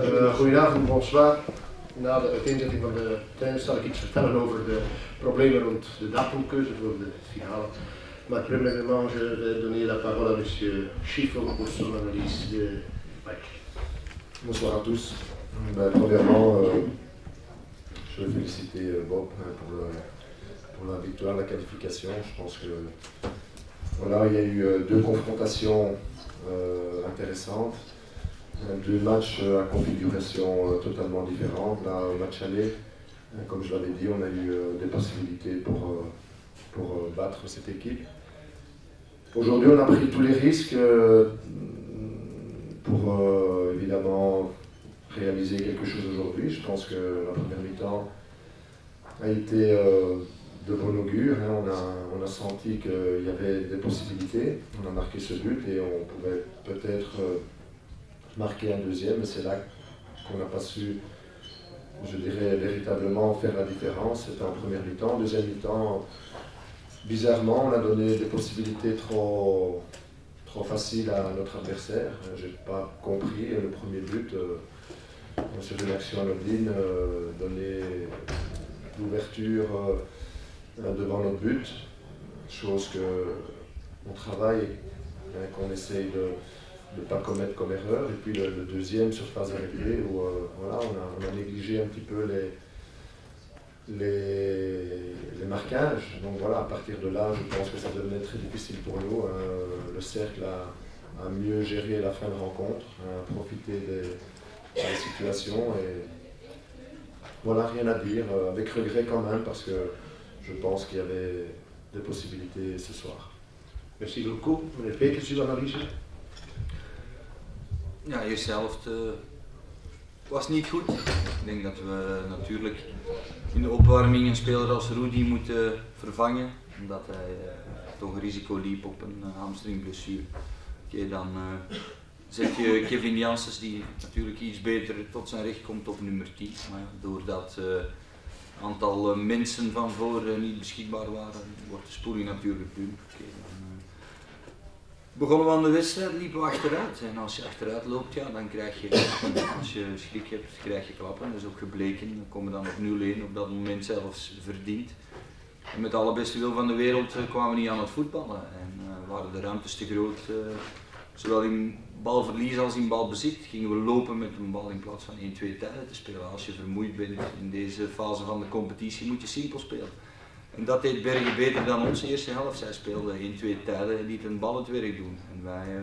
Uh, goedenavond, bonsoir. Na de uiteenzetting van de trainer zal ik iets vertellen over de problemen rond de datumkeuze voor de finale. Maar premièrement, je vais donner la parole à M. Chiffon pour son analyse de match. Bonsoir à tous. Ben, premièrement, euh, je veux féliciter Bob pour, le, pour, la victoire, la qualification. Je pense que voilà, il y a eu euh, deux confrontations euh, intéressantes, deux matchs à configuration totalement différente. Là, au match aller, comme je l'avais dit, on a eu des possibilités pour, pour battre cette équipe. Aujourd'hui, on a pris tous les risques pour évidemment réaliser quelque chose aujourd'hui. Je pense que la première mi-temps a été euh, de bon augure. Hein. On, a, on, a, senti qu'il y avait des possibilités. On a marqué ce but et on pouvait peut-être euh, marquer un deuxième, mais c'est là qu'on n'a pas su, je dirais, véritablement faire la différence. C'était en première mi-temps. Deuxième mi-temps, bizarrement, on a donné des possibilités trop, trop faciles à notre adversaire. Je n'ai pas compris le premier but. Euh, sur une action anodine, euh, donner l'ouverture euh, devant notre but, chose que on travaille, hein, qu'on essaye de ne pas commettre comme erreur. Et puis le, deuxième sur phase réglée, où euh, voilà, on a, négligé un petit peu les, les, marquages. Donc voilà, à partir de là, je pense que ça devenait très difficile pour nous. Hein. le cercle a, mieux géré la fin de rencontre, a profité des la situation. Et voilà, rien à dire, euh, avec regret quand même, parce que je pense qu'il y avait des possibilités ce soir. Merci beaucoup. Meneer Pekers, uw analyse? Ja, eerste helft was niet goed. Ik denk dat we natuurlijk in de opwarming een speler als Rudy moeten vervangen, omdat hij uh, toch een risico liep op een uh, hamstringblessure. Oké, dan zet je Kevin Janssens die natuurlijk iets beter tot zijn recht komt op nummer 10. Maar doordat aantal mensen van voor niet beschikbaar waren, wordt de spoeling natuurlijk dan, begonnen we aan de wedstrijd, liepen we achteruit. En als je achteruit loopt, ja, dan krijg je Als je schrik hebt, krijg je klappen. Dat is ook gebleken. Dan komen we dan op 0-1, op dat moment zelfs verdiend. En met alle beste wil van de wereld kwamen we niet aan het voetballen. En waren de ruimtes te groot, zowel in balverlies als in balbezit gingen we lopen met een bal in plaats van 1-2 tijden te spelen. Als je vermoeid bent in deze fase van de competitie moet je simpel spelen. En dat deed Bergen beter dan onze eerste helft. Zij speelden 1-2 tijden en liet een bal het werk doen. En wij uh,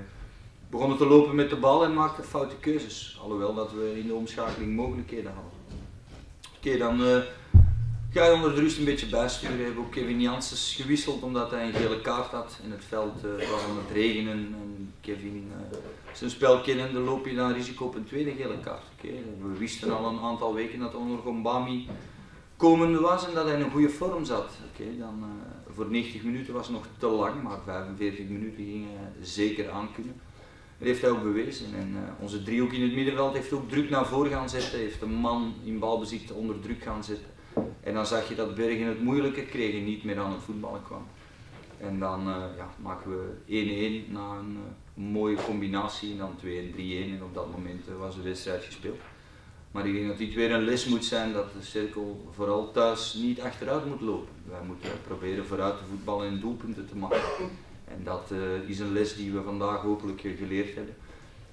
begonnen te lopen met de bal en maakten foute keuzes. Alhoewel dat we in de omschakeling mogelijkheden hadden. Oké, dan uh, ga je onder de rust een beetje bijsturen. We hebben ook Kevin Janssens gewisseld omdat hij een gele kaart had. In het veld uh, was aan het regenen en Kevin zijn spel kennende loop je dan risico op een tweede gele kaart. We wisten al een aantal weken dat Onor komende was en dat hij in een goede vorm zat. dan, uh, voor 90 minuten was nog te lang, maar 45 minuten gingen zeker aankunnen. Dat heeft hij ook bewezen. En uh, onze driehoek in het middenveld heeft ook druk naar voren gaan zetten, heeft een man in balbezit onder druk gaan zetten. En dan zag je dat Bergen het moeilijker kreeg en niet meer aan het voetballen kwam. En dan uh, ja, maken we 1-1 na een mooie combinatie en dan 2 en 3 1 en op dat moment eh, was de wedstrijd gespeeld. Maar ik denk dat dit weer een les moet zijn dat de cirkel vooral thuis niet achteruit moet lopen. Wij moeten proberen vooruit te voetballen en doelpunten te maken. En dat uh, is een les die we vandaag hopelijk geleerd hebben.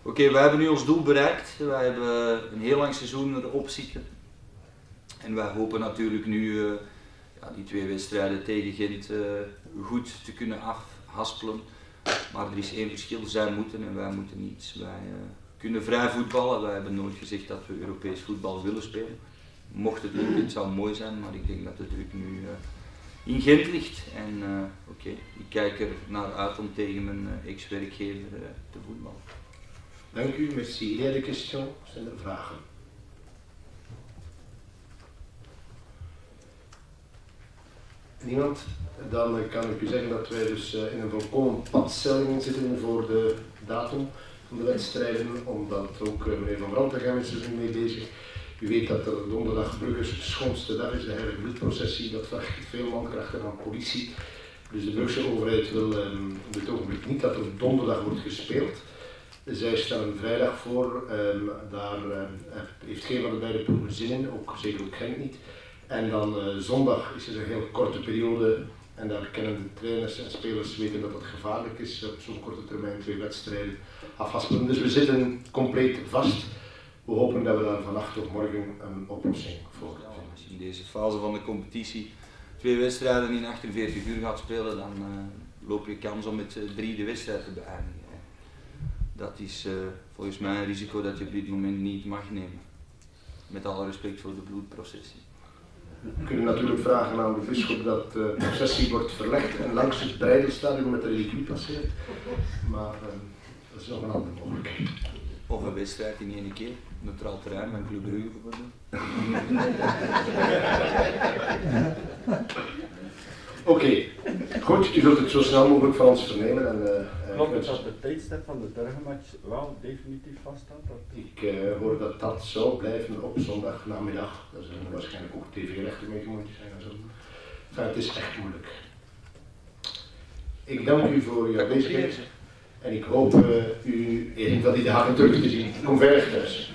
Oké, okay, wij hebben nu ons doel bereikt. Wij hebben een heel lang seizoen erop zitten. En wij hopen natuurlijk nu uh, ja, die twee wedstrijden tegen Gent uh, goed te kunnen afhaspelen. Maar er is één verschil, zij moeten en wij moeten niets. Wij kunnen vrij voetballen, wij hebben nooit gezegd dat we Europees voetbal willen spelen. Mocht het niet, het zou mooi zijn, maar ik denk dat de druk nu uh, in Gent ligt. En uh, oké, ik kijk er naar uit om tegen mijn ex-werkgever te voetballen. Dank u, merci. Derde question, zijn er vragen? Niemand? dan kan ik u zeggen dat wij dus eh, in een volkomen padstelling zitten voor de datum van de wedstrijden, omdat ook eh, meneer Van Brandtegem is er mee bezig. U weet dat de donderdag Bruggers schoonste dag is, de heilige bloedprocessie, dat vraagt veel mankrachten aan politie. Dus de Brugse overheid wil um, op dit ogenblik niet dat er donderdag wordt gespeeld. Zij stellen vrijdag voor, ehm, daar uh, heeft geen van de beide ploegen zin in, ook zeker ook Genk niet. En dan uh, zondag is er een heel korte periode en daar kennen de trainers en spelers weten dat het gevaarlijk is op zo'n korte termijn twee wedstrijden afhaspelen. Dus we zitten compleet vast. We hopen dat we daar vannacht of morgen een oplossing voor vinden. als je in deze fase van de competitie twee wedstrijden in 48 uur gaat spelen, dan uh, loop je kans om met drie de wedstrijd te beëindigen. Dat is uh, volgens mij een risico dat je op dit moment niet mag nemen. Met alle respect voor de bloedprocessie. We kunnen natuurlijk vragen aan de bischop dat de processie wordt verlegd en langs het breidelstadion met de reliquie passeert. Maar dat is nog een andere mogelijkheid. Of een wedstrijd in één keer, neutraal terrein met Club Brugge bijvoorbeeld. Oké, okay. goed, u zult het zo snel mogelijk van ons vernemen. En, uh, Klopt het dat de tijdstip van de Brugge-match wel definitief vaststaat? Dat... Ik uh, hoor dat dat zou blijven op zondagnamiddag. Daar zullen waarschijnlijk ook tv-rechten mee gemoeid zijn en zo. Het is echt moeilijk. Ik dank u voor uw aanwezigheid en ik hoop uh, u een van die dagen terug te zien. Thuis.